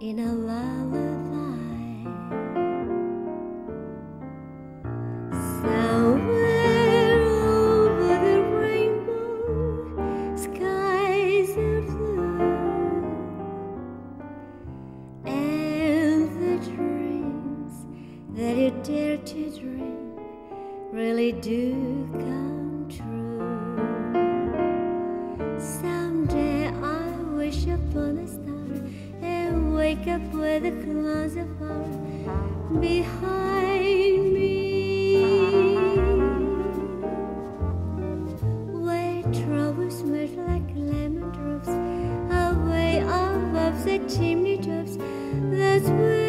in a lullaby. Somewhere over the rainbow, skies are blue, and the dreams that you dare to dream really do come true. Someday Up where the que puede classify behind me. Where troubles melt like lemon drops, away above the chimney tops, that's where.